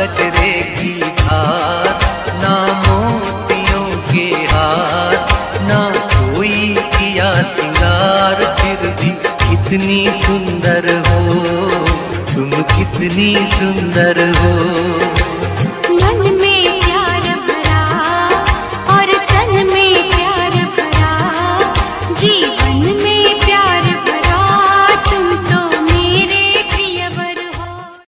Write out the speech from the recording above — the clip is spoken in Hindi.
कचरे की खाद ना मोतियों के हार, ना कोई किया सिंगार, फिर भी कितनी सुंदर हो, तुम कितनी सुंदर हो। जीवन